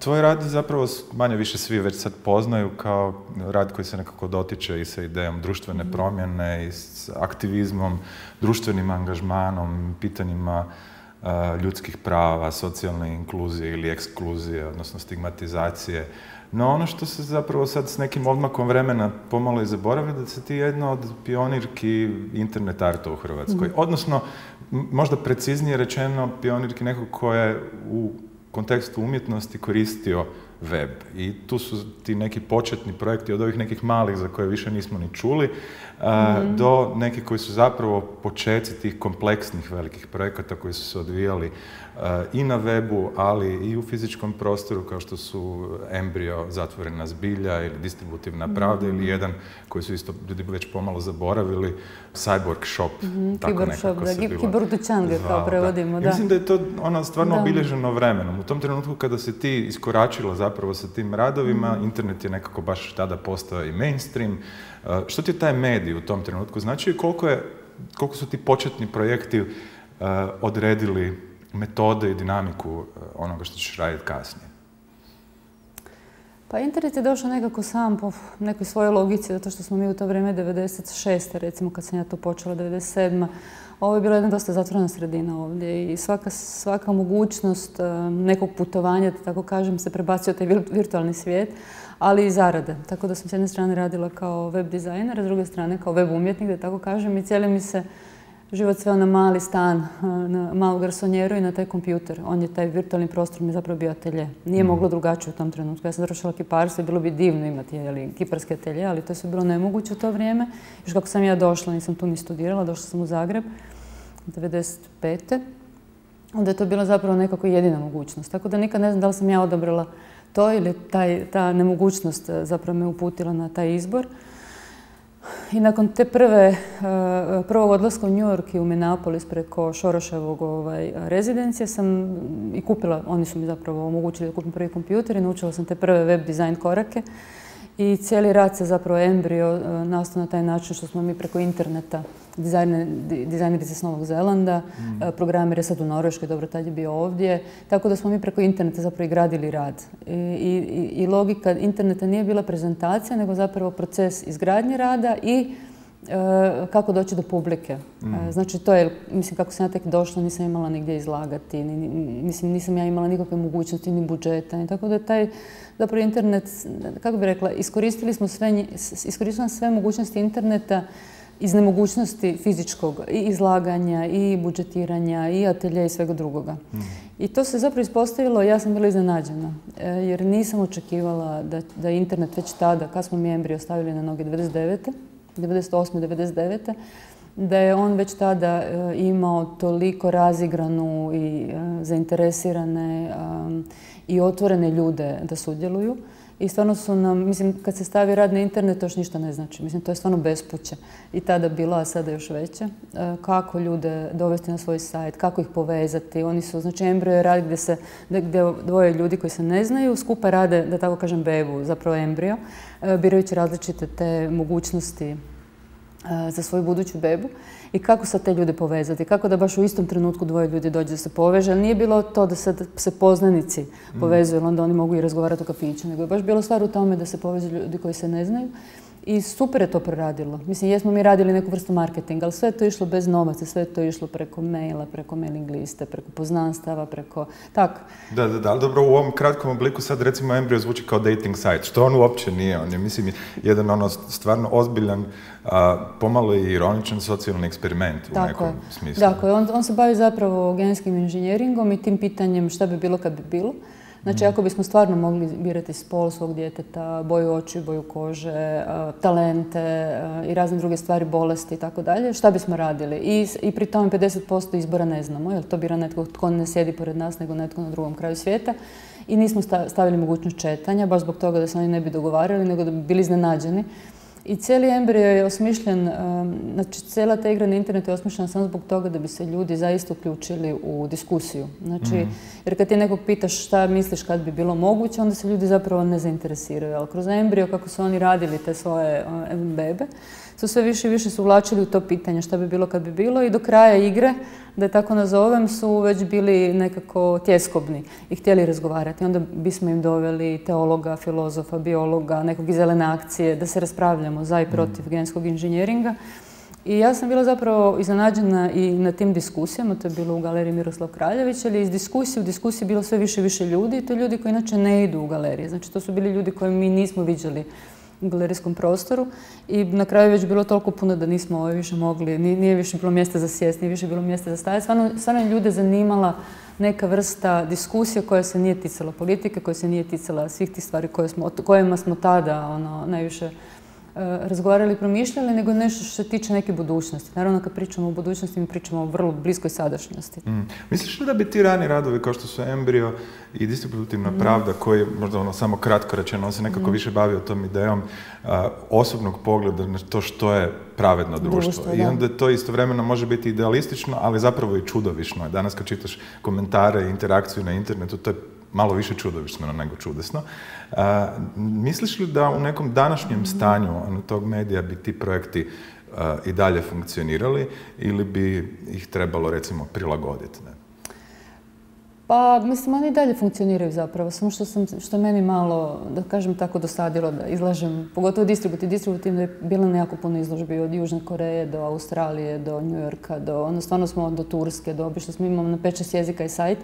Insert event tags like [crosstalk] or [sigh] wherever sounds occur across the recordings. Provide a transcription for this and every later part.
tvoj rad zapravo manje više svi već sad poznaju kao rad koji se nekako dotiče i sa idejom društvene mhm. promjene i s aktivizmom, društvenim angažmanom, pitanjima ljudskih prava, socijalne inkluzije ili ekskluzije, odnosno stigmatizacije. No ono što se zapravo sad s nekim odmakom vremena pomalo i zaboravlja, da se ti jedna od pionirki internet arta u Hrvatskoj. Mhm. Odnosno, možda preciznije rečeno, pionirki nekog koja je u kontekstu umjetnosti koristio web. I tu su ti neki početni projekti od ovih nekih malih za koje više nismo ni čuli, mm. do nekih koji su zapravo početci tih kompleksnih velikih projekata koji su se odvijali i na webu, ali i u fizičkom prostoru kao što su embrio, zatvorena zbilja ili distributivna pravda ili mhm. jedan koji su isto ljudi već pomalo zaboravili, cyborg shop. Mm-hmm, tako nekako se bilo. dućan ga kao prevodimo, da. Mislim da je to ono stvarno da. obilježeno vremenom. U tom trenutku kada si ti iskoračila zapravo sa tim radovima, mm internet je nekako baš tada postao i mainstream. Što ti je taj medij u tom trenutku znači i koliko, je, koliko su ti početni projekti odredili metode i dinamiku eh, onoga što ćeš raditi kasnije? Pa internet je došao nekako sam po nekoj svojoj logici, zato što smo mi u to vrijeme 96. recimo kad sam ja to počela, 97. Ovo je bila jedna dosta zatvorena sredina ovdje i svaka, svaka mogućnost eh, nekog putovanja, da tako kažem, se prebacio taj virtualni svijet, ali i zarade. Tako da sam s jedne strane radila kao web dizajner, a s druge strane kao web umjetnik, da tako kažem, i cijeli mi se život sveo na mali stan, na malu garsonjeru i na taj kompjuter. On je taj virtualni prostor mi zapravo bio atelje. Nije mm. moglo drugačije u tom trenutku. Ja sam završila kiparstvo i bilo bi divno imati jeli, kiparske atelje, ali to je bilo nemoguće u to vrijeme. Još kako sam ja došla, nisam tu ni studirala, došla sam u Zagreb 1995. Onda je to bila zapravo nekako jedina mogućnost. Tako da nikad ne znam da li sam ja odabrala to ili ta nemogućnost e, zapravo me uputila na taj izbor. I nakon te prve, eh, prvog odlaska u New York i u Minneapolis preko Šoroševog ovaj, rezidencije sam i kupila, oni su mi zapravo omogućili da kupim prvi kompjuter i naučila sam te prve web dizajn korake. I cijeli rad se zapravo embrio eh, nastao na taj način što smo mi preko interneta dizajnerice s Novog Zelanda, mm. E, programer je sad u Norveškoj, dobro, tad je bio ovdje. Tako da smo mi preko interneta zapravo i gradili rad. I, logika interneta nije bila prezentacija, nego zapravo proces izgradnje rada i e, kako doći do publike. E, mm. znači to je, mislim kako sam ja tek došla, nisam imala nigdje izlagati, mislim nisam ja imala nikakve mogućnosti ni budžeta. tako da taj zapravo internet, kako bi rekla, iskoristili smo sve, sve mogućnosti interneta iz nemogućnosti fizičkog i izlaganja i budžetiranja i atelja i svega drugoga. I to se zapravo ispostavilo, ja sam bila iznenađena, e, jer nisam očekivala da, je internet već tada, kad smo mi embrio stavili na noge 99. 98. 99. da je on već tada e, imao toliko razigranu i e, zainteresirane i otvorene ljude da sudjeluju. I stvarno su nam, mislim, kad se stavi rad na internet, to još ništa ne znači. Mislim, to je stvarno bespuće. I tada bila, a sada još veće. Kako ljude dovesti na svoj sajt, kako ih povezati. Oni su, znači, embryo je rad gdje se, gdje dvoje ljudi koji se ne znaju, skupa rade, da tako kažem, bebu, zapravo embrio, e, birajući različite te mogućnosti za svoju buduću bebu i kako sad te ljude povezati, kako da baš u istom trenutku dvoje ljudi dođe da se poveže. Nije bilo to da sad se poznanici povezuju, jer onda oni mogu i razgovarati u kafiću, nego je baš bilo stvar u tome da se povezuju ljudi koji se ne znaju i super je to proradilo. Mislim, jesmo mi radili neku vrstu marketinga, ali sve je to išlo bez novaca, sve je to išlo preko maila, preko mailing liste, preko poznanstava, preko... Tak. Da, da, da, ali dobro, u ovom kratkom obliku sad recimo Embryo zvuči kao dating site, što on uopće nije. On je, mislim, jedan ono stvarno ozbiljan, pomalo i ironičan socijalni eksperiment u nekom smislu. Dakle, on, on se bavi zapravo genetskim inženjeringom i tim pitanjem šta bi bilo kad bi bilo. Znači, ako bismo stvarno mogli birati spol svog djeteta, boju oči, boju kože, talente i razne druge stvari, bolesti i tako dalje, šta bismo radili? I, i pri tome 50% izbora ne znamo, jer to bira netko tko ne sjedi pored nas, nego netko na drugom kraju svijeta. I nismo stavili mogućnost četanja, baš zbog toga da se oni ne bi dogovarali, nego da bi bili iznenađeni i cijeli embrio je osmišljen, znači cijela ta igra na internetu je osmišljena samo zbog toga da bi se ljudi zaista uključili u diskusiju. Znači, mhm. jer kad ti nekog pitaš šta misliš kad bi bilo moguće, onda se ljudi zapravo ne zainteresiraju. Ali kroz embrio, kako su oni radili te svoje bebe, su sve više i više su uvlačili u to pitanje šta bi bilo kad bi bilo i do kraja igre da je tako nazovem, su već bili nekako tjeskobni i htjeli razgovarati. Onda bismo im doveli teologa, filozofa, biologa, nekog iz zelene akcije, da se raspravljamo za i protiv genskog inženjeringa. I ja sam bila zapravo iznenađena i na tim diskusijama, to je bilo u galeriji Miroslav Kraljević, ali iz diskusije u diskusiji bilo sve više i više ljudi i to ljudi koji inače ne idu u galerije. Znači to su bili ljudi koje mi nismo viđali galerijskom prostoru i na kraju je već bilo toliko puno da nismo ovaj više mogli, nije više bilo mjesta za sjest, nije više bilo mjesta za stajati. Stvarno, stvarno je ljude zanimala neka vrsta diskusija koja se nije ticala politike, koja se nije ticala svih tih stvari koje smo, kojima smo tada ono, najviše razgovarali i promišljali, nego nešto što se tiče neke budućnosti. Naravno, kad pričamo o budućnosti, mi pričamo o vrlo bliskoj sadašnjosti. Mm. Misliš li da bi ti rani radovi, kao što su Embrio i distributivna mm. pravda, koji možda ono samo kratko rečeno, on se nekako mm. više bavio tom idejom osobnog pogleda na to što je pravedno društvo. I onda to istovremeno može biti idealistično, ali zapravo i čudovišno. Danas kad čitaš komentare i interakciju na internetu, to je malo više čudovišno nego čudesno. misliš li da u nekom današnjem stanju ono, tog medija bi ti projekti i dalje funkcionirali ili bi ih trebalo recimo prilagoditi? Ne? Pa, mislim, oni dalje funkcioniraju zapravo, samo što, sam, što meni malo, da kažem tako, dosadilo da izlažem, pogotovo distributiv. Distributivno je bilo nejako puno izložbi od Južne Koreje do Australije, do New Yorka, do, ono, stvarno smo do Turske, do obično smo imamo na 5 jezika i sajt.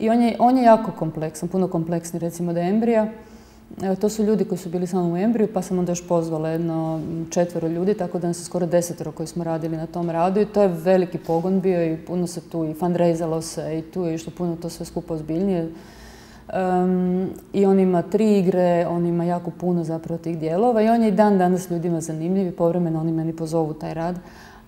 I on je, on je jako kompleksan, puno kompleksni recimo da embrija. To su ljudi koji su bili samo u embriju, pa sam onda još pozvala jedno četvero ljudi, tako da nas je skoro desetero koji smo radili na tom radu i to je veliki pogon bio i puno se tu i fundraizalo se i tu je išlo puno to sve skupo ozbiljnije. I on ima tri igre, on ima jako puno zapravo tih dijelova i on je i dan danas ljudima zanimljiv i povremeno oni meni pozovu taj rad.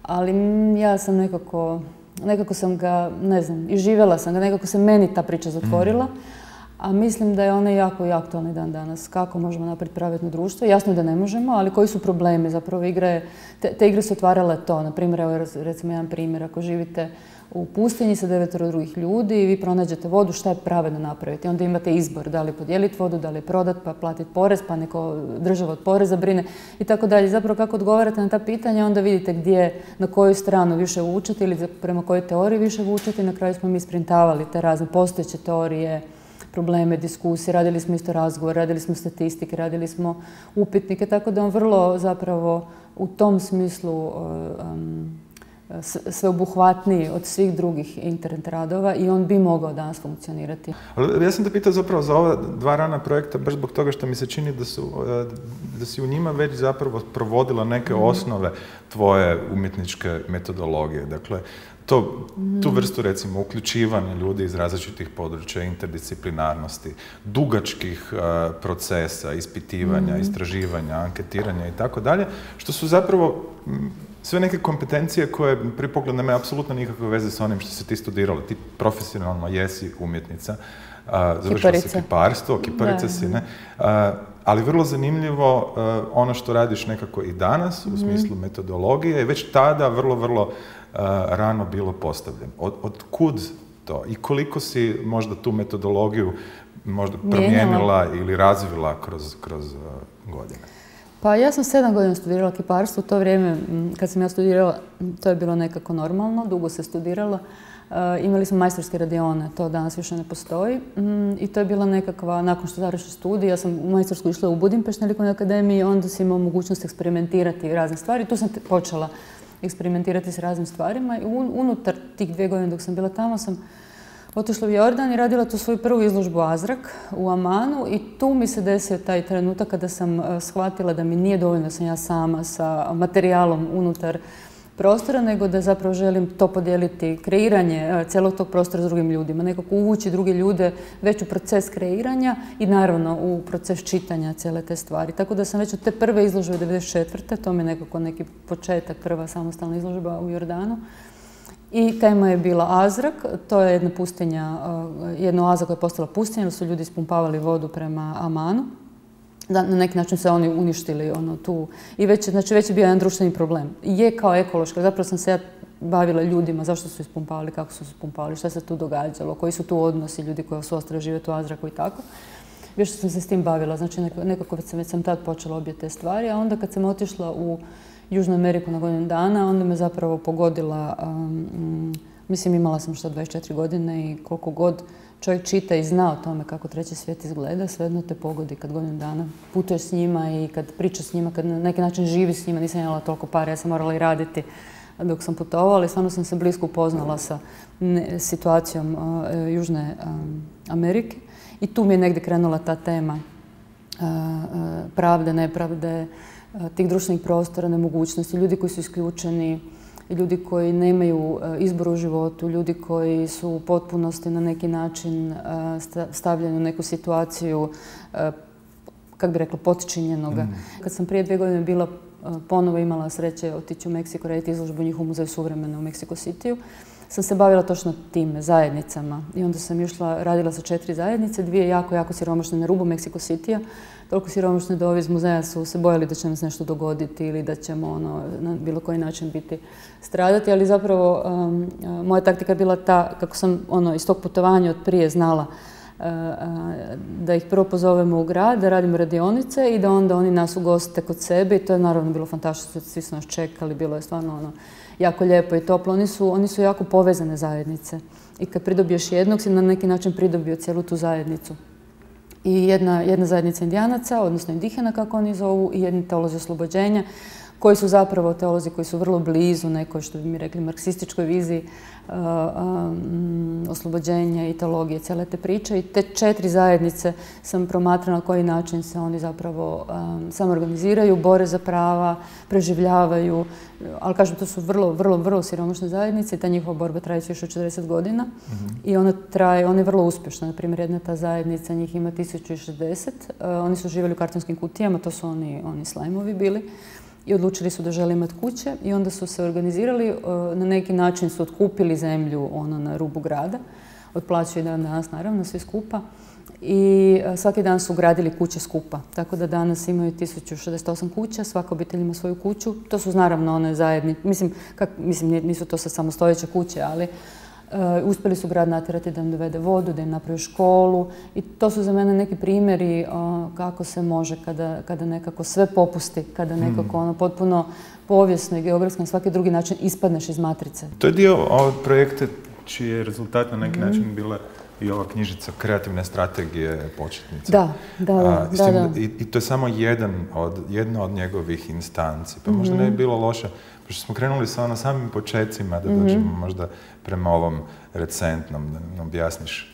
Ali ja sam nekako nekako sam ga, ne znam, i živjela sam ga, nekako se meni ta priča zatvorila. A mislim da je ona jako i aktualni dan danas. Kako možemo napraviti pravedno društvo? Jasno da ne možemo, ali koji su problemi? Zapravo igre, te, te igre su otvarale to. Na primjer, evo recimo jedan primjer, ako živite u pustinji sa devetoro drugih ljudi i vi pronađete vodu, šta je pravedno napraviti? Onda imate izbor, da li podijeliti vodu, da li prodat, pa platiti porez, pa neko država od poreza brine i tako dalje. Zapravo kako odgovarate na ta pitanja, onda vidite gdje, na koju stranu više vučete ili prema kojoj teoriji više vučete. Na kraju smo mi sprintavali te razne postojeće teorije, probleme, diskusije, radili smo isto razgovor, radili smo statistike, radili smo upitnike, tako da on vrlo zapravo u tom smislu um, sveobuhvatniji od svih drugih internet radova i on bi mogao danas funkcionirati. Ja sam te pitao zapravo za ova dva rana projekta baš zbog toga što mi se čini da, su, e, da si u njima već zapravo provodila neke mhm. osnove tvoje umjetničke metodologije. Dakle, to, tu vrstu recimo uključivanja ljudi iz različitih područja, interdisciplinarnosti, dugačkih e, procesa, ispitivanja, mhm. istraživanja, anketiranja i tako dalje, što su zapravo sve neke kompetencije koje pri pogledu nemaju apsolutno nikakve veze s onim što se ti studirala. Ti profesionalno jesi umjetnica, završila si kiparstvo, kiparica si, ne? ali vrlo zanimljivo ono što radiš nekako i danas u mhm. smislu metodologije je već tada vrlo, vrlo rano bilo postavljeno. Od, od kud to i koliko si možda tu metodologiju možda promijenila ili razvila kroz, kroz godine? Pa ja sam sedam godina studirala kiparstvo. U to vrijeme kad sam ja studirala, to je bilo nekako normalno, dugo se studirala. E, imali smo majstorske radione, to danas više ne postoji. I to je bila nekakva, nakon što završi studij, ja sam u majstorsku išla u Budimpešt na likovnoj akademiji, onda sam imao mogućnost eksperimentirati razne stvari. Tu sam počela eksperimentirati s raznim stvarima i unutar tih dvije godine dok sam bila tamo sam otišla u Jordan i radila tu svoju prvu izložbu Azrak u Amanu i tu mi se desio taj trenutak kada sam e, shvatila da mi nije dovoljno da sam ja sama sa materijalom unutar prostora, nego da zapravo želim to podijeliti, kreiranje e, cijelog tog prostora s drugim ljudima, nekako uvući druge ljude već u proces kreiranja i naravno u proces čitanja cijele te stvari. Tako da sam već od te prve izložbe 94. to mi je nekako neki početak, prva samostalna izložba u Jordanu, i tema je bila Azrak, to je jedna pustinja, eh, jedna oaza koja je postala pustinja, su ljudi ispumpavali vodu prema Amanu. Da, na neki način se oni uništili ono, tu. I već, znači, već je bio jedan društveni problem. Je kao ekološka, zapravo sam se ja bavila ljudima, zašto su ispumpavali, kako su ispumpavali, šta se tu događalo, koji su tu odnosi ljudi koji su ostali živjeti u Azraku i tako. Više sam se s tim bavila, znači nekako već sam, već sam tad počela obje te stvari, a onda kad sam otišla u Južnu Ameriku na godinu dana, onda me zapravo pogodila um, Mislim, imala sam što 24 godine i koliko god čovjek čita i zna o tome kako treći svijet izgleda, svejedno te pogodi kad godinu dana putuješ s njima i kad pričaš s njima, kad na neki način živi s njima, nisam imala toliko para, ja sam morala i raditi dok sam putovala, ali stvarno sam se blisko upoznala sa situacijom Južne Amerike. I tu mi je negdje krenula ta tema pravde, nepravde, tih društvenih prostora, nemogućnosti, ljudi koji su isključeni, ljudi koji nemaju izbor u životu, ljudi koji su u potpunosti na neki način stavljeni u neku situaciju, kako bi rekla, potčinjenoga. Mm. Kad sam prije dvije godine bila ponovo imala sreće otići u Meksiko, raditi izložbu u njihovom muzeju suvremena u Meksiko Cityu, sam se bavila točno tim zajednicama. I onda sam išla, radila sa četiri zajednice, dvije jako, jako siromašne na rubu Meksiko Citya, toliko siromašne da ovi iz muzeja su se bojali da će nam se nešto dogoditi ili da ćemo ono, na bilo koji način biti stradati, ali zapravo um, moja taktika je bila ta, kako sam ono, iz tog putovanja od prije znala da ih prvo pozovemo u grad, da radimo radionice i da onda oni nas ugoste kod sebe i to je naravno bilo fantastično, svi su nas čekali, bilo je stvarno ono, jako lijepo i toplo. Oni su, oni su jako povezane zajednice i kad pridobiješ jednog si na neki način pridobio cijelu tu zajednicu i jedna, jedna zajednica indijanaca, odnosno indihena kako oni zovu, i jedni teolozi oslobođenja, koji su zapravo teolozi koji su vrlo blizu nekoj, što bi mi rekli, marksističkoj viziji uh, um, oslobođenja i teologije cijele te priče. I te četiri zajednice sam promatrala na koji način se oni zapravo um, samoorganiziraju, bore za prava, preživljavaju, ali kažem, to su vrlo, vrlo, vrlo siromašne zajednice i ta njihova borba traje još od 40 godina mhm. i ona traje, ona je vrlo uspješna. Na primjer, jedna ta zajednica, njih ima 1060, uh, oni su živjeli u kartonskim kutijama, to su oni, oni slajmovi bili i odlučili su da žele imati kuće i onda su se organizirali, e, na neki način su otkupili zemlju ono na rubu grada, otplaćuju dan danas naravno svi skupa i e, svaki dan su gradili kuće skupa. Tako da danas imaju 1068 kuća, svaka obitelj ima svoju kuću. To su naravno one zajedni, mislim, kak, mislim nisu to sad samostojeće kuće, ali uspjeli su grad natjerati da im dovede vodu, da im napravi školu i to su za mene neki primjeri kako se može kada, kada nekako sve popusti, kada hmm. nekako ono potpuno povijesno i geografski na svaki drugi način ispadneš iz matrice. To je dio ovog projekta čiji je rezultat na neki hmm. način bila i ova knjižica kreativne strategije početnice. Da, da, da. da, da. I, I, to je samo jedan od, jedna od njegovih instanci. Pa možda ne bi bilo loše Pošto smo krenuli sa ono samim počecima da mhm. dođemo možda prema ovom recentnom, da nam objasniš.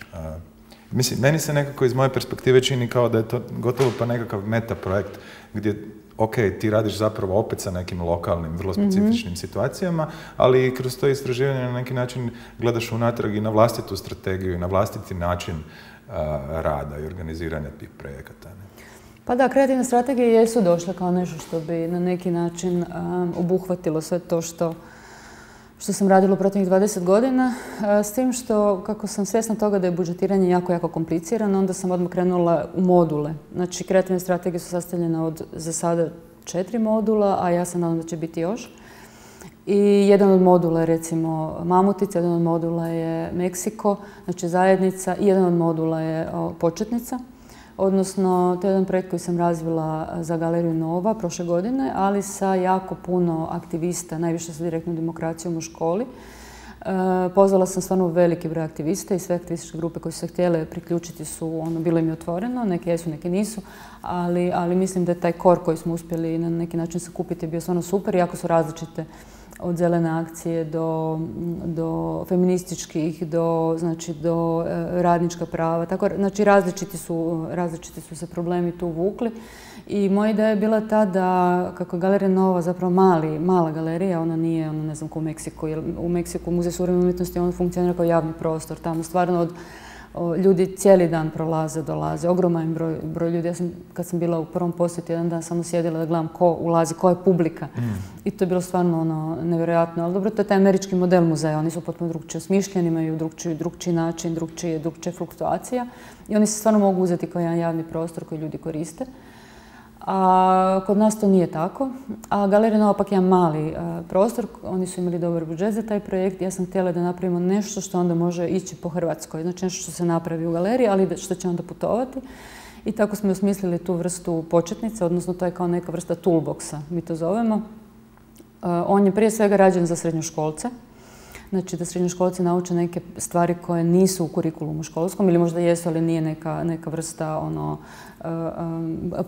mislim, meni se nekako iz moje perspektive čini kao da je to gotovo pa nekakav meta projekt gdje ok, ti radiš zapravo opet sa nekim lokalnim, vrlo mhm. specifičnim situacijama, ali kroz to istraživanje na neki način gledaš unatrag i na vlastitu strategiju i na vlastiti način rada i organiziranja tih projekata. Pa da, kreativne strategije jesu došle kao nešto što bi na neki način um, obuhvatilo sve to što, što sam radila u protivnih 20 godina, uh, s tim što kako sam svjesna toga da je budžetiranje jako, jako komplicirano, onda sam odmah krenula u module. Znači, kreativne strategije su sastavljene od za sada četiri modula, a ja se nadam da će biti još. I jedan od modula je recimo Mamutica, jedan od modula je Meksiko, znači zajednica, i jedan od modula je početnica odnosno to je jedan projekt koji sam razvila za Galeriju Nova prošle godine, ali sa jako puno aktivista, najviše sa direktnom demokracijom u školi. E, pozvala sam stvarno veliki broj aktivista i sve aktivističke grupe koje su se htjele priključiti su, ono, bilo im je otvoreno, neke jesu, neke nisu, ali, ali mislim da je taj kor koji smo uspjeli na neki način sakupiti bio stvarno super, jako su različite od zelene akcije do, do feminističkih, do, znači, do e, radnička prava. Tako, znači različiti su, različiti su se problemi tu vukli. I moja ideja je bila ta da, kako je Galerija Nova zapravo mali, mala galerija, ona nije, ono, ne znam, u Meksiku, jer u Meksiku Muzej suvremene umjetnosti on funkcionira kao javni prostor. Tamo stvarno od ljudi cijeli dan prolaze, dolaze, ogroman broj, broj ljudi. Ja sam, kad sam bila u prvom posjetu, jedan dan samo sjedila da gledam ko ulazi, ko je publika. Mm. I to je bilo stvarno ono, nevjerojatno. Ali dobro, to je taj američki model muzeja. Oni su potpuno drugčije osmišljeni, imaju drugčiji, drugčiji način, drugčije, drugčije fluktuacija. I oni se stvarno mogu uzeti kao jedan javni prostor koji ljudi koriste. A kod nas to nije tako. A Galerija Nova pak je mali prostor. Oni su imali dobar budžet za taj projekt. Ja sam htjela da napravimo nešto što onda može ići po Hrvatskoj. Znači nešto što se napravi u galeriji, ali što će onda putovati. I tako smo osmislili tu vrstu početnice, odnosno to je kao neka vrsta toolboxa, mi to zovemo. on je prije svega rađen za srednjoškolce. Znači da srednjoškolci nauče neke stvari koje nisu u kurikulumu školskom ili možda jesu, ali nije neka, neka vrsta ono,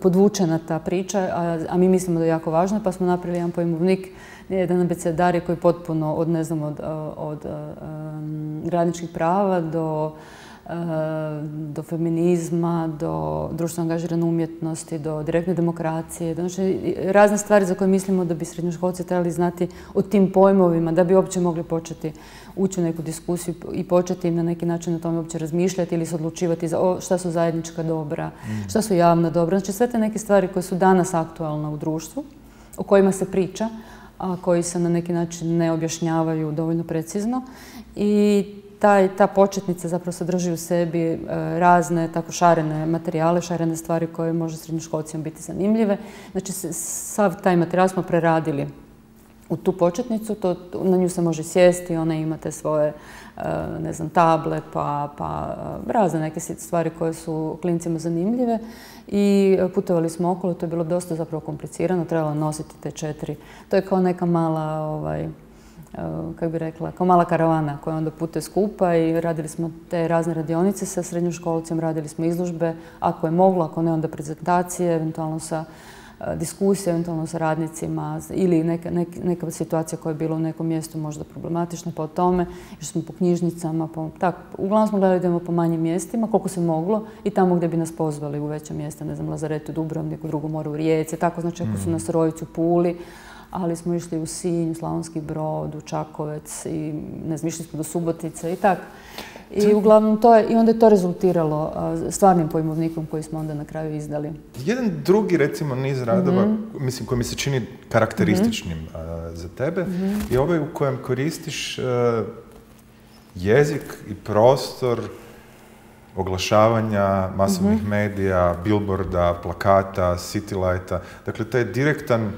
podvučena ta priča, a, a mi mislimo da je jako važno, pa smo napravili jedan pojmovnik, jedan abecedari koji potpuno od, ne znam, od, od radničkih prava do do feminizma, do društveno angažirane umjetnosti, do direktne demokracije, znači razne stvari za koje mislimo da bi srednjoškolci trebali znati o tim pojmovima, da bi uopće mogli početi ući u neku diskusiju i početi na neki način o tome uopće razmišljati ili se odlučivati za šta su zajednička dobra, mm. šta su javna dobra. Znači sve te neke stvari koje su danas aktualne u društvu, o kojima se priča, a koji se na neki način ne objašnjavaju dovoljno precizno i taj, ta početnica zapravo sadrži u sebi e, razne tako šarene materijale, šarene stvari koje može srednjoškolcima biti zanimljive. Znači, sav taj materijal smo preradili u tu početnicu, to, na nju se može sjesti, ona ima te svoje, e, ne znam, table, pa, pa e, razne neke stvari koje su klincima zanimljive. I putovali smo okolo, to je bilo dosta zapravo komplicirano, trebalo nositi te četiri. To je kao neka mala, ovaj, kako bi rekla, kao mala karavana koja onda pute skupa i radili smo te razne radionice sa srednjoškolcem, radili smo izložbe, ako je moglo, ako ne onda prezentacije, eventualno sa diskusije, eventualno sa radnicima ili neka, neka, situacija koja je bila u nekom mjestu možda problematična pa o tome, išli smo po knjižnicama, po, tak, uglavnom smo gledali da idemo po manjim mjestima, koliko se moglo i tamo gdje bi nas pozvali u veća mjesta, ne znam, Lazaretu, Dubrovniku, drugo more u Rijeci, tako znači ako su mm. nas Rojicu, Puli, ali smo išli u Sinj, Slavonski Brod, u Čakovec i ne znam, išli smo do Subotice i tako. I uglavnom to je, i onda je to rezultiralo stvarnim pojmovnikom koji smo onda na kraju izdali. Jedan drugi recimo niz radova, mhm. mislim koji mi se čini karakterističnim mhm. za tebe, mm je ovaj u kojem koristiš jezik i prostor oglašavanja masovnih mhm. medija, billboarda, plakata, city lighta. Dakle, to je direktan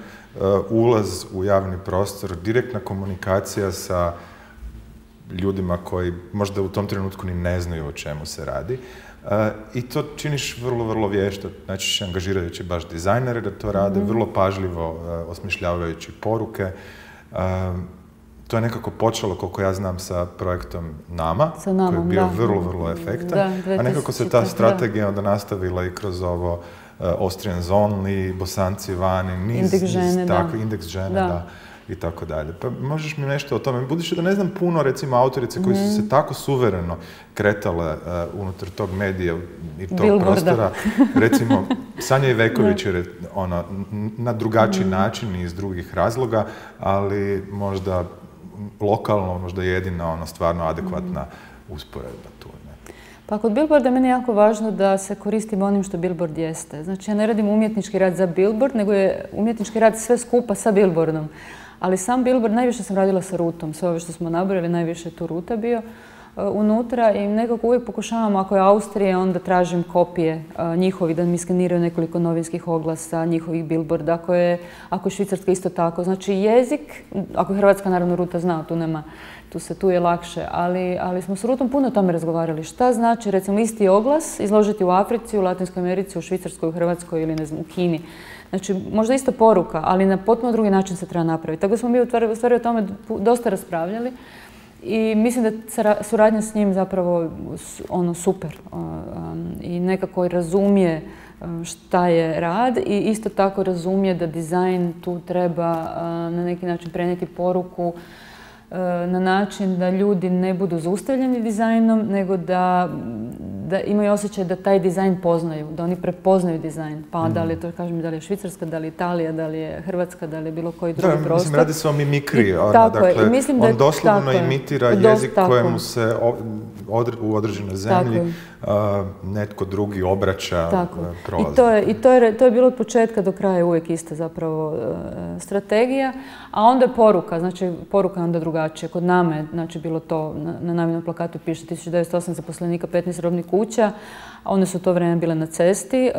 ulaz u javni prostor, direktna komunikacija sa ljudima koji možda u tom trenutku ni ne znaju o čemu se radi. Uh, I to činiš vrlo, vrlo vješto, znači angažirajući baš dizajnere da to rade, mhm. vrlo pažljivo uh, osmišljavajući poruke. To je nekako počelo, koliko ja znam, sa projektom Nama, koji je bio vrlo, vrlo efektan. a nekako se ta strategija onda nastavila i kroz ovo Austrian Only, Bosanci vani, niz, indeks žene, tako, da. indeks žene, da. i tako dalje. Pa možeš mi nešto o tome, budući da ne znam puno recimo autorice koji su mhm. se tako suvereno kretale uh, unutar tog medija i tog prostora, [laughs] recimo Sanja Iveković je ona, na drugačiji mm. način i iz drugih razloga, ali možda lokalno, možda jedina ona stvarno adekvatna mm. usporedba tu. Pa kod Billboarda meni je jako važno da se koristim onim što Billboard jeste. Znači ja ne radim umjetnički rad za Billboard, nego je umjetnički rad sve skupa sa Billboardom. Ali sam Billboard, najviše sam radila sa rutom. Sve ove što smo nabrali, najviše je tu ruta bio unutra i nekako uvijek pokušavam, ako je Austrija, onda tražim kopije uh, njihovi, da mi skeniraju nekoliko novinskih oglasa, njihovih billboarda, ako je, ako je Švicarska isto tako. Znači jezik, ako je Hrvatska naravno ruta zna, tu nema tu se tu je lakše, ali, ali smo s Rutom puno o tome razgovarali. Šta znači recimo isti oglas izložiti u Africi, u Latinskoj Americi, u Švicarskoj, u Hrvatskoj ili ne znam, u Kini. Znači, možda ista poruka, ali na potpuno drugi način se treba napraviti. Tako smo mi u stvari o tome dosta raspravljali i mislim da suradnja s njim zapravo ono super i nekako razumije šta je rad i isto tako razumije da dizajn tu treba na neki način prenijeti poruku na način da ljudi ne budu zaustavljeni dizajnom, nego da, da imaju osjećaj da taj dizajn poznaju, da oni prepoznaju dizajn. Pa da li je to, kažem, da li je Švicarska, da li je Italija, da li je Hrvatska, da li je bilo koji drugi da, prostor. Mislim, radi se o mimikri. dakle, mislim da on doslovno imitira jezik kojemu se u određenoj zemlji netko drugi obraća Tako. I, to je, i to, je, to je bilo od početka do kraja uvijek ista zapravo e, strategija, a onda je poruka, znači poruka je onda drugačija. Kod nama je znači, bilo to, na, na plakatu piše 1908 zaposlenika, 15 robnih kuća, a one su to vrijeme bile na cesti, e,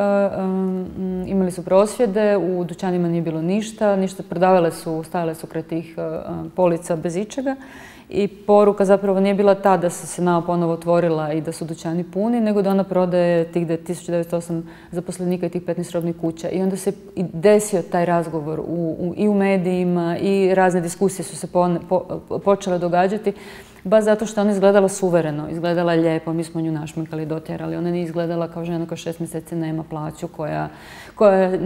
imali su prosvjede, u dućanima nije bilo ništa, ništa prodavale su, stajale su kraj tih e, polica bez ičega i poruka zapravo nije bila ta da se se nama ponovo otvorila i da su dućani puni, nego da ona prodaje tih 1908 zaposlenika i tih 15 robnih kuća. I onda se i desio taj razgovor u, i u medijima i razne diskusije su se počele događati baš zato što ona izgledala suvereno, izgledala lijepo, mi smo nju našminkali, dotjerali. Ona nije izgledala kao žena koja šest mjeseci nema plaću, koja, koja je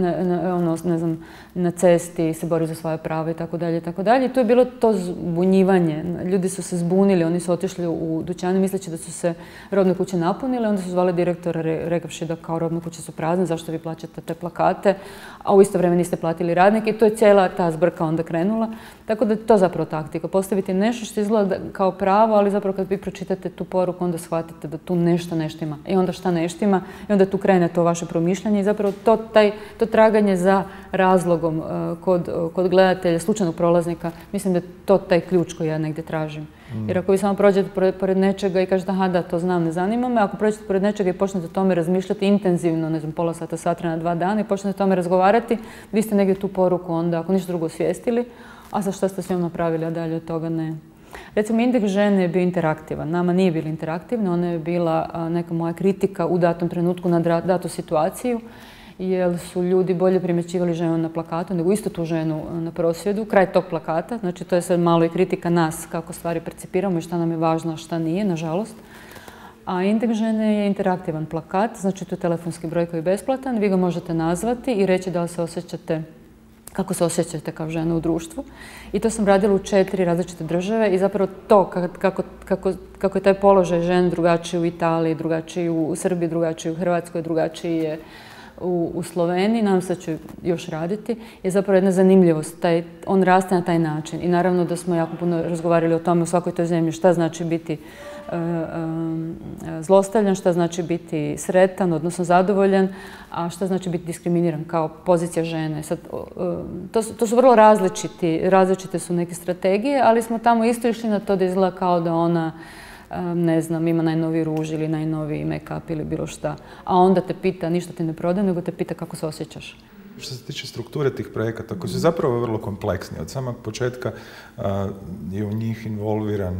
ono, ne znam, na cesti se bori za svoje pravo i tako dalje i tako dalje. I tu je bilo to zbunjivanje. Ljudi su se zbunili, oni su otišli u dućane misleći da su se robne kuće napunile, onda su zvali direktora rekavši da kao robne kuće su prazne, zašto vi plaćate te plakate, a u isto vrijeme niste platili radnike i to je cijela ta zbrka onda krenula. Tako da je to zapravo taktika. Postaviti nešto što izgleda kao pravo, ali zapravo kad vi pročitate tu poruku, onda shvatite da tu nešto neštima. I onda šta neštima, i onda tu krene to vaše promišljanje i zapravo to, taj, to traganje za razlogom e, kod, kod gledatelja, slučajnog prolaznika, mislim da je to taj ključ koji ja negdje tražim. Mm. Jer ako vi samo prođete pored, nečega i kažete aha da, to znam, ne zanima me, ako prođete pored nečega i počnete o tome razmišljati intenzivno, ne znam, pola sata, satra na dva dana i počnete o tome razgovarati, vi ste negdje tu poruku onda, ako ništa drugo osvijestili, a za što ste s njom napravili, a dalje od toga ne. Recimo, indeks žene je bio interaktivan. Nama nije bila interaktivna, ona je bila neka moja kritika u datom trenutku na datu situaciju, jer su ljudi bolje primjećivali ženu na plakatu nego isto tu ženu na prosvjedu, kraj tog plakata. Znači, to je sad malo i kritika nas kako stvari percipiramo i šta nam je važno, a šta nije, nažalost. A indeks žene je interaktivan plakat, znači to je telefonski broj koji je besplatan. Vi ga možete nazvati i reći da se osjećate kako se osjećate kao žena u društvu. I to sam radila u četiri različite države i zapravo to kako, kako, kako je taj položaj žene drugačiji u Italiji, drugačiji u Srbiji, drugačiji u Hrvatskoj, drugačiji je u, Sloveniji, nadam se da ću još raditi, je zapravo jedna zanimljivost. Taj, on raste na taj način. I naravno da smo jako puno razgovarali o tome u svakoj toj zemlji šta znači biti E, e, zlostavljan, šta znači biti sretan, odnosno zadovoljan, a šta znači biti diskriminiran kao pozicija žene. Sad, e, to, su, to su vrlo različiti, različite su neke strategije, ali smo tamo isto išli na to da izgleda kao da ona ne znam, ima najnoviji ruž ili najnoviji make-up ili bilo šta. A onda te pita, ništa ti ne prodaje, nego te pita kako se osjećaš. Što se tiče strukture tih projekata, koji su zapravo vrlo kompleksni, od samog početka je u njih involviran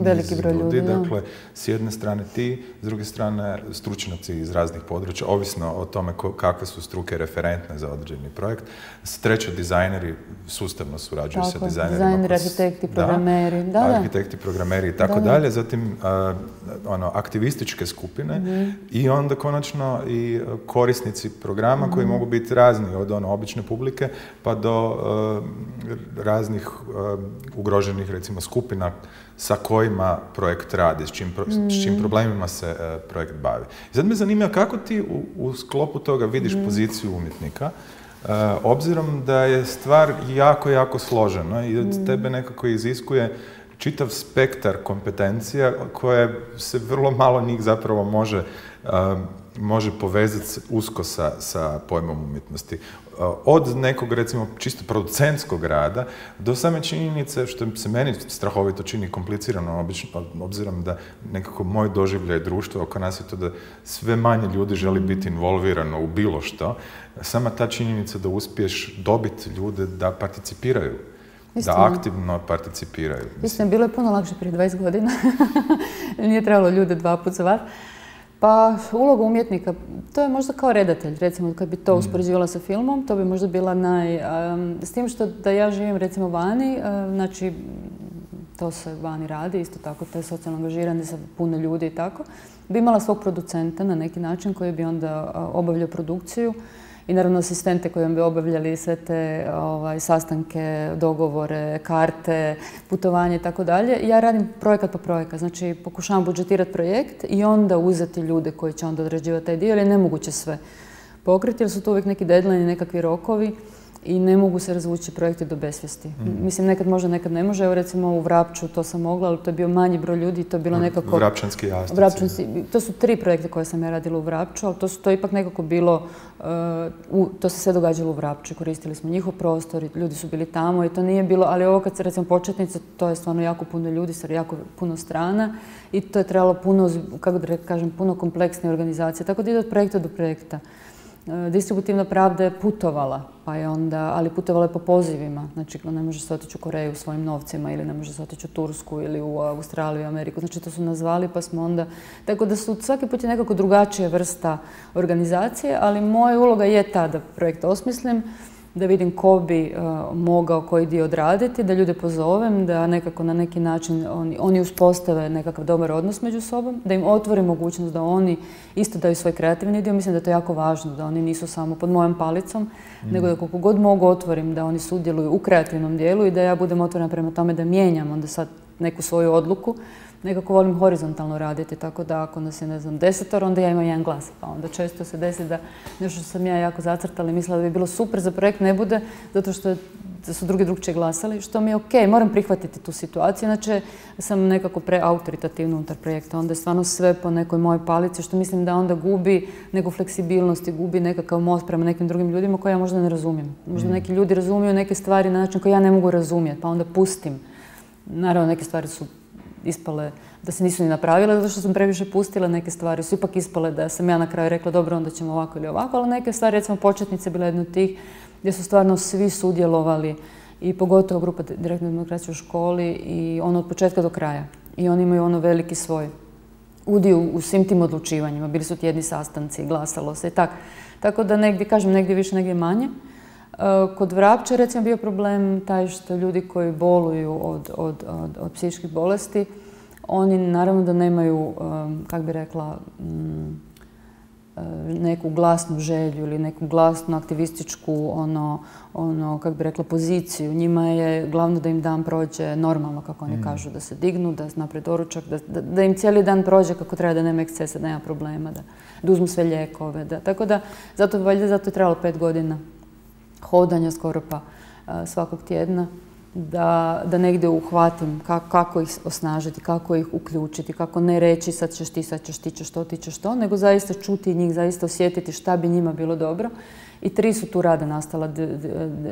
Veliki broj ljudi. Dakle, s jedne strane ti, s druge strane stručnjaci iz raznih područja, ovisno o tome kakve su struke referentne za određeni projekt. S treće, dizajneri sustavno surađuju sa dizajnerima. Dizajneri, arhitekti, programeri. Da, da, arhitekti, programeri i tako dalje. Zatim, ono, aktivističke skupine mhm. i onda konačno i korisnici programa koji mhm. mogu biti razni, od ono obične publike pa do raznih ugroženih recimo skupina sa kojima projekt radi, s čim, s čim mm. problemima se e, projekt bavi. I sad me zanima kako ti u, u sklopu toga vidiš mm. poziciju umjetnika, e, obzirom da je stvar jako, jako složena i od mm. tebe nekako iziskuje čitav spektar kompetencija koje se vrlo malo njih zapravo može može povezati usko sa, sa pojmom umjetnosti. Od nekog, recimo, čisto producentskog rada do same činjenice, što se meni strahovito čini komplicirano, obično, obzirom da nekako moj doživljaj društva oko nas je to da sve manje ljudi želi biti involvirano u bilo što. Sama ta činjenica da uspiješ dobiti ljude da participiraju da aktivno participiraju. Istina, bilo je puno lakše prije 20 godina. [laughs] Nije trebalo ljude dva put zvati. Pa uloga umjetnika, to je možda kao redatelj, recimo kad bi to mm. uspoređivala sa filmom, to bi možda bila naj... s tim što da ja živim recimo vani, znači to se vani radi, isto tako te socijalno angažirane sa puno ljudi i tako, bi imala svog producenta na neki način koji bi onda obavljao produkciju i naravno asistente koji bi obavljali sve te ovaj, sastanke, dogovore, karte, putovanje i tako dalje. Ja radim projekat po projekat, znači pokušavam budžetirati projekt i onda uzeti ljude koji će onda određivati taj dio jer je nemoguće sve pokriti jer su to uvijek neki deadline i nekakvi rokovi i ne mogu se razvući projekti do besvijesti. Mhm. Mislim, nekad možda, nekad ne može. Evo recimo u Vrapču to sam mogla, ali to je bio manji broj ljudi i to je bilo nekako... Vrapčanski jastaci. Vrapčanski, to su tri projekte koje sam ja radila u Vrapču, ali to, su, to ipak nekako bilo... Uh, to se sve događalo u Vrapču, koristili smo njihov prostor, ljudi su bili tamo i to nije bilo, ali ovo kad se recimo početnica, to je stvarno jako puno ljudi, sa jako puno strana i to je trebalo puno, kako da kažem, puno kompleksne organizacije, tako da ide od projekta do projekta. Distributivna pravda je putovala, pa je onda, ali putovala je po pozivima. Znači, ne može se otići u Koreju svojim novcima ili ne može se otići u Tursku ili u Australiju, Ameriku. Znači, to su nazvali pa smo onda... Tako da su svaki put je nekako drugačija vrsta organizacije, ali moja uloga je ta da projekt osmislim, da vidim ko bi e, mogao koji dio odraditi, da ljude pozovem, da nekako na neki način oni, oni uspostave nekakav dobar odnos među sobom, da im otvori mogućnost da oni isto daju svoj kreativni dio. Mislim da je to jako važno, da oni nisu samo pod mojom palicom, mm. nego da koliko god mogu otvorim da oni sudjeluju u kreativnom dijelu i da ja budem otvorena prema tome da mijenjam onda sad neku svoju odluku nekako volim horizontalno raditi, tako da ako nas je, ne znam, desetor, onda ja imam jedan glas. Pa onda često se desi da nešto što sam ja jako zacrtala i mislila da bi bilo super za projekt ne bude, zato što su drugi drugčije glasali, što mi je ok, moram prihvatiti tu situaciju, inače sam nekako preautoritativna unutar projekta, onda je stvarno sve po nekoj mojoj palici, što mislim da onda gubi neku fleksibilnost i gubi nekakav most prema nekim drugim ljudima koje ja možda ne razumijem. Možda mm. neki ljudi razumiju neke stvari na način koji ja ne mogu razumjeti, pa onda pustim. Naravno, neke stvari su ispale da se nisu ni napravile zato što sam previše pustila neke stvari. Su ipak ispale da sam ja na kraju rekla dobro onda ćemo ovako ili ovako, ali neke stvari, recimo početnice bile jedno od tih gdje su stvarno svi sudjelovali i pogotovo grupa direktne demokracije u školi i ono od početka do kraja. I oni imaju ono veliki svoj udio u svim tim odlučivanjima. Bili su tjedni sastanci, glasalo se i tak. Tako da negdje, kažem, negdje više, negdje manje. E, kod Vrapča recimo bio problem taj što ljudi koji boluju od, od, od, od psihičkih bolesti, oni naravno da nemaju, kak bi rekla, mm, e, neku glasnu želju ili neku glasnu aktivističku ono, ono kak bi rekla, poziciju. Njima je glavno da im dan prođe normalno, kako oni mm. kažu, da se dignu, da naprave doručak, da, da, im cijeli dan prođe kako treba, da nema ekscesa, da nema problema, da, da uzmu sve lijekove. Da, tako da, zato, valjda, zato je trebalo pet godina hodanja skoro pa svakog tjedna da, da negdje uhvatim kako, ih osnažiti, kako ih uključiti, kako ne reći sad ćeš ti, sad ćeš ti, ćeš to, ti ćeš to, nego zaista čuti njih, zaista osjetiti šta bi njima bilo dobro. I tri su tu rada nastala,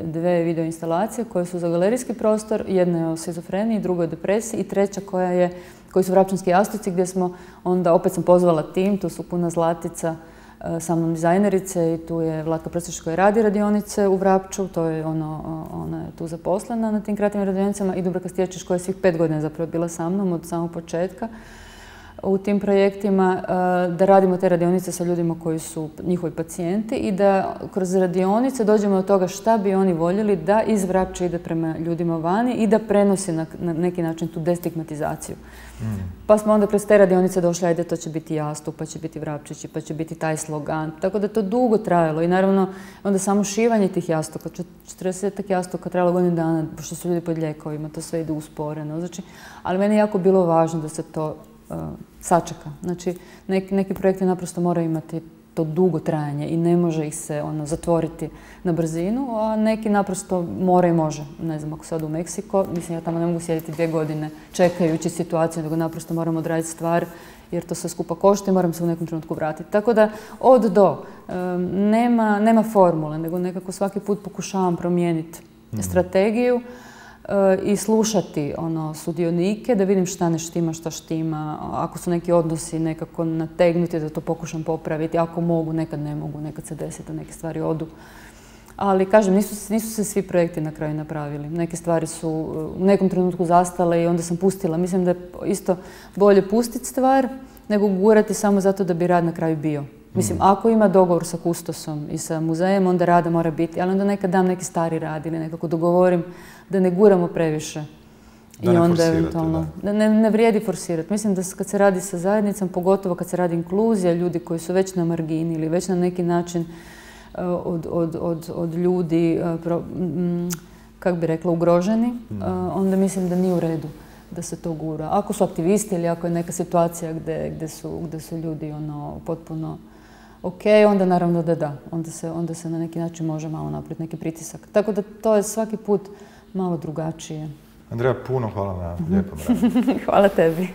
dve video instalacije koje su za galerijski prostor, jedna je o šizofreniji, druga je o depresiji i treća koja je, koji su vrapčanski jastuci gdje smo onda, opet sam pozvala tim, tu su Puna Zlatica, sa mnom dizajnerice i tu je Vlatka Prstić koja radi radionice u Vrapču, to je ono, ona je tu zaposlena na tim kreativnim radionicama i Dubravka Stječeš koja je svih pet godina zapravo bila sa mnom od samog početka u tim projektima, e, da radimo te radionice sa ljudima koji su njihovi pacijenti i da kroz radionice dođemo do toga šta bi oni voljeli da iz Vrapča ide prema ljudima vani i da prenosi na, neki način tu destigmatizaciju. Mm. Pa smo onda kroz te radionice došli, ajde to će biti jastup, pa će biti vrapčići, pa će biti taj slogan. Tako da to dugo trajalo i naravno onda samo šivanje tih jastuka, 40 jastuka trajalo godinu dana, pošto su ljudi pod ljekovima, to sve ide usporeno. Znači, ali meni je jako bilo važno da se to sačeka. Znači, neki, neki projekti naprosto moraju imati to dugo trajanje i ne može ih se ono, zatvoriti na brzinu, a neki naprosto mora i može. Ne znam, ako sad u Meksiko, mislim ja tamo ne mogu sjediti dvije godine čekajući situaciju, nego naprosto moram odraditi stvar jer to sve skupa košta i moram se u nekom trenutku vratiti. Tako da od do nema, nema formule, nego nekako svaki put pokušavam promijeniti mhm. strategiju i slušati ono, sudionike, da vidim šta ne štima, šta štima. Ako su neki odnosi nekako nategnuti, da to pokušam popraviti. Ako mogu, nekad ne mogu, nekad se desi da neke stvari odu. Ali kažem, nisu, nisu se svi projekti na kraju napravili. Neke stvari su u nekom trenutku zastale i onda sam pustila. Mislim da je isto bolje pustiti stvar nego gurati samo zato da bi rad na kraju bio. Mislim, mm. ako ima dogovor sa kustosom i sa muzejem, onda rada mora biti, ali onda nekad dam neki stari rad ili nekako dogovorim da ne guramo previše. Da I onda eventualno, da. Ne, ne vrijedi forsirati. Mislim da kad se radi sa zajednicom, pogotovo kad se radi inkluzija, ljudi koji su već na margini ili već na neki način e, od, od, od, od ljudi, kako bi rekla, ugroženi, mm. e, onda mislim da nije u redu da se to gura. Ako su aktivisti ili ako je neka situacija gdje, su, su ljudi ono, potpuno ok, onda naravno da da. Onda se, onda se na neki način može malo napraviti neki pritisak. Tako da to je svaki put malo drugačije. Andreja, puno hvala na lijepom radu. [laughs] hvala tebi.